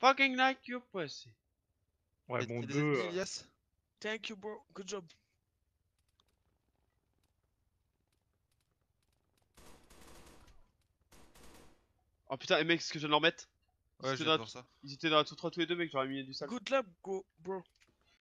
Fucking like you pussy. Ouais, bon, deux. Euh. Thank you, bro. Good job. Oh putain, et mec, ce que je viens de leur mettre? Ouais, étaient ça. Ils étaient dans la tout 3 tous les deux, mec, j'aurais mis du sale. Good luck, go, bro.